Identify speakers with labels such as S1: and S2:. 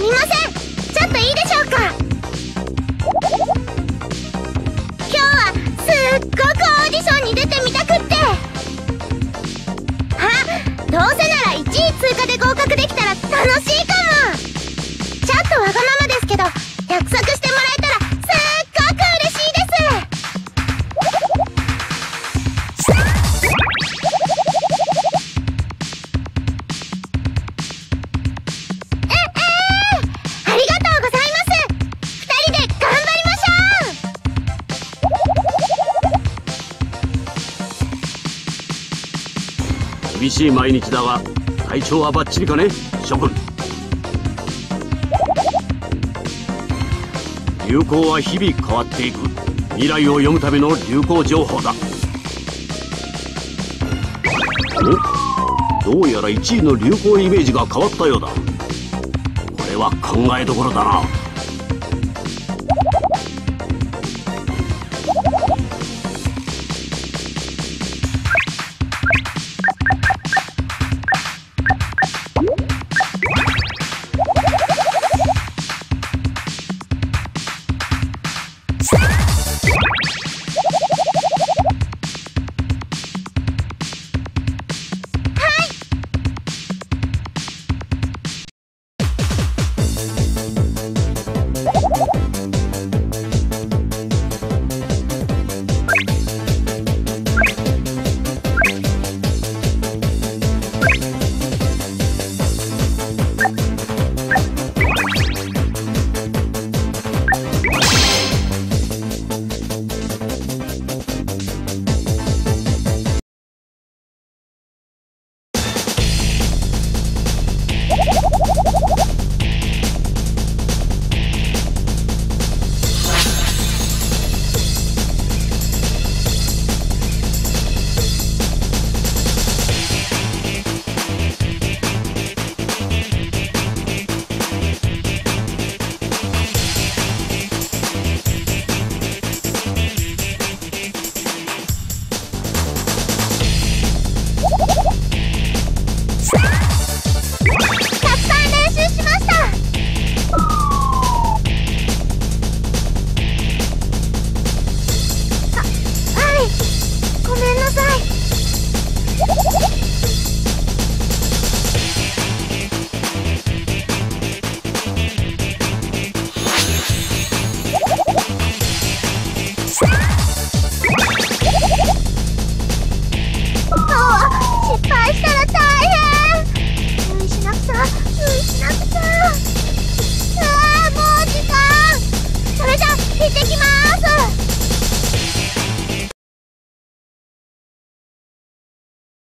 S1: みません。ちょっといいでしょうか？
S2: 厳しい毎日だが体調はバッチリかね？諸君。流行は日々変わっていく。未来を読むための流行情報だ。お？どうやら1位の流行イメージが変わったようだ。これは考えどころだな。